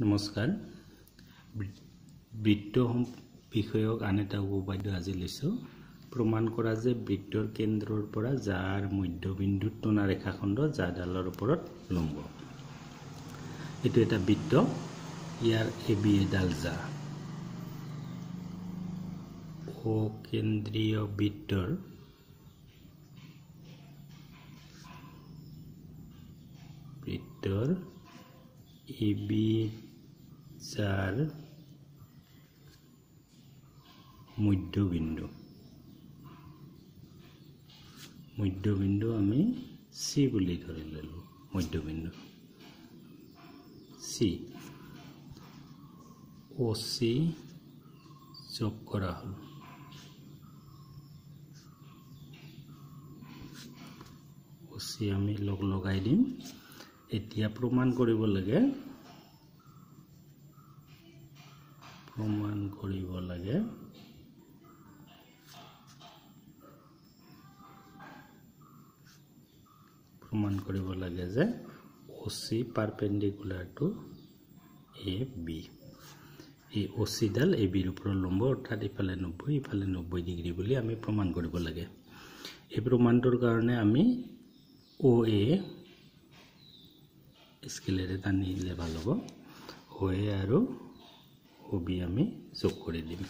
নমস্কাৰ। বৃত্ত বিষয়ক আন এটা উপবাদ্য আজি লৈছোঁ। প্ৰমাণ কৰা যে বৃত্তৰ কেন্দ্ৰৰ পৰা যাৰ মধ্যবিন্দুত টনা ৰেখাখণ্ড জাডালৰ ওপৰত লম্ব। এইটো এটা বৃত্ত। ইয়াৰ এ বি এডাল জা অকেন্দ্ৰীয় বৃত্তৰ যাৰ মধ্যবিন্দু মধ্যবিন্দু আমি চি বুলি ধৰি ল'লোঁ মধ্যবিন্দু চি অ চি যোগ কৰা হ'ল। অ চি আমি লগ লগাই দিম। এতিয়া প্ৰমাণ কৰিব লাগে। প্ৰমাণ কৰিব লাগে। প্ৰমাণ কৰিব লাগে যে O C perpendicular to A B. এই চিডাল এ বিৰ ওপৰত লম্ব অৰ্থাৎ ইফালে নব্বৈ ইফালে নব্বৈ ডিগ্ৰী বুলি আমি প্ৰমাণ কৰিব লাগে। এই প্ৰমাণটোৰ কাৰণে আমি অ এ স্কেলেৰে টানিলে ভাল হ'ব। এ আৰু অ বি আমি যোগ কৰি দিম।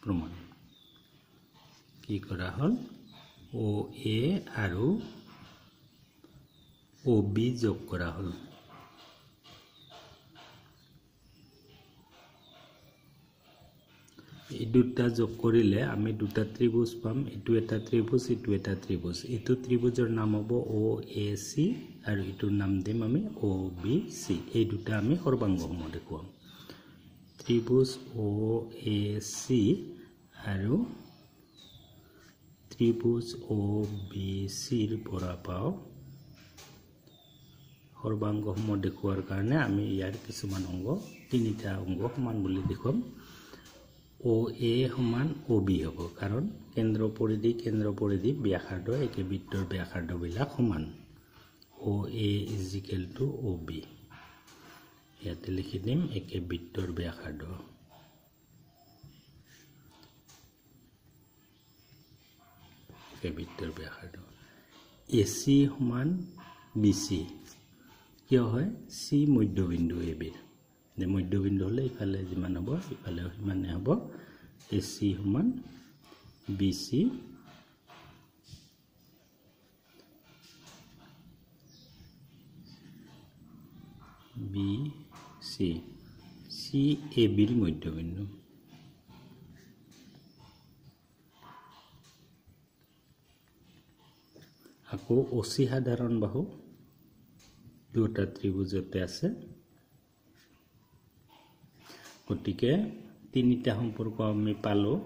প্ৰমাণ কি কৰা হ'ল? অ' এ আৰু অ' বি যোগ কৰা হ'ল। এই দুটা যোগ কৰিলে আমি দুটা ত্ৰিভুজ পাম এইটো এটা ত্ৰিভুজ এইটো এটা ত্ৰিভুজ। এইটো ত্ৰিভুজৰ নাম হ'ব অ' এ চি আৰু এইটোৰ নাম দিম আমি অ' বি চি এই দুটা আমি সৰ্বাংগসমূহ দেখুৱাম। ত্ৰিভুজ অ' এ চি আৰু ত্ৰিভুজ অ' বি চিৰ পৰা পাওঁ। সৰ্বাংগসমূহ দেখুওৱাৰ কাৰণে আমি ইয়াৰ কিছুমান অংগ তিনিটা অংগ সমান বুলি দেখুৱাম। অ' এ সমান অ' বি হ'ব। কাৰণ কেন্দ্ৰ পৰিধি কেন্দ্ৰ পৰিধি ব্যাসাৰ্ধ একে বৃত্তৰ ব্যাসাৰ্ধবিলাক সমান। O' A is equal to O' B. ইয়াতে লিখি দিম একে বৃত্তৰ ব্যাসাৰ্ধ। বৃত্তৰ ব্যাসাৰ্ধ। এ চি সমান বি চি। কিয় হয়? চি মধ্যবিন্দু এ বিৰ। যে মধ্যবিন্দু হ'লে ইফালে যিমান হ'ব ইফালেও সিমানে হ'ব এ চি সমান B C B C C A বিৰ মধ্যবিন্দু আকৌ অচি সাধাৰণ বাহু দুটা ত্ৰিভুজতে আছে গতিকে তিনিটা সম্পৰ্ক আমি পালোঁ।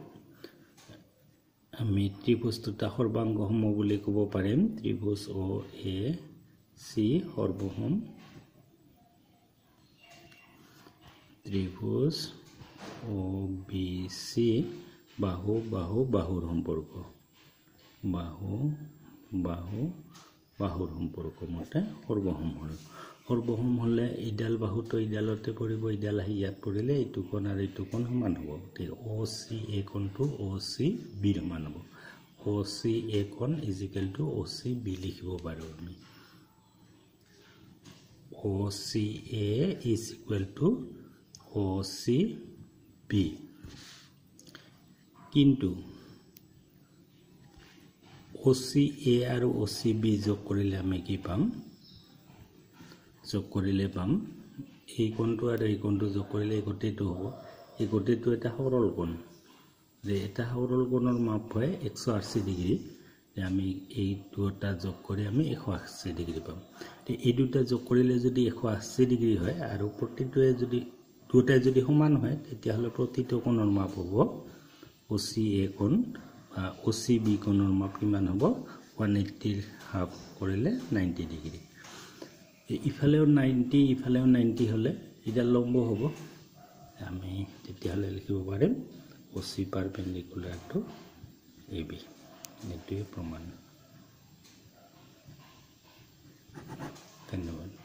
আমি ত্ৰিভুজ দুটা সৰ্বাংগসম বুলি ক'ব পাৰিম। ত্ৰিভুজ অ' এ চি সৰ্বসম। ত্ৰিভুজ অ' বি চি বাহু বাহু বাহুৰ সম্পৰ্ক। বাহু বাহু বাহুৰ সম্পৰ্ক মতে সৰ্বসম হ'ল। সৰ্বসম হ'লে ইডাল বাহুটো ইডালতে পৰিব ইডাল আহি ইয়াত পৰিলে এইটো কোণ আৰু এইটো কোণ সমান হ'ব। গতিকে অ' চি এ কোণটো অ' চি বিৰ সমান হ'ব। অ' চি এ কোণ is equal to O' C B লিখিব পাৰোঁ আমি। O' C A is equal to O' C B. কিন্তু অ' চি এ আৰু অ' চি বি যোগ কৰিলে আমি কি পাম? যোগ কৰিলে পাম। এই কোণটো আৰু এই কোণটো যোগ কৰিলে এই গোটেইটো হ'ব। এই গোটেইটো এটা সৰল কোণ। যে এটা সৰল কোণৰ মাপ হয় এশ আশী ডিগ্ৰী। আমি এই দুটা যোগ কৰি আমি এশ আশী ডিগ্ৰী পাম। এই দুটা যোগ কৰিলে যদি এশ আশী ডিগ্ৰী হয় আৰু প্ৰতিটোৱে যদি দুটাই যদি সমান হয় তেতিয়াহ'লে প্ৰতিটো কোণৰ মাপ হ'ব। অ' চি এ কোণ বা অ' চি বি কোণৰ মাপ কিমান হ'ব? ওৱান এইট্টিৰ হাফ কৰিলে নাইণ্টি ডিগ্ৰী ইফালেও নাইণ্টি ইফালেও নাইণ্টি হ'লে এতিয়া লম্ব হ'ব। আমি তেতিয়াহ'লে লিখিব পাৰিম O' C perpendicular to A B. এইটোৱে প্ৰমাণ। ধন্যবাদ।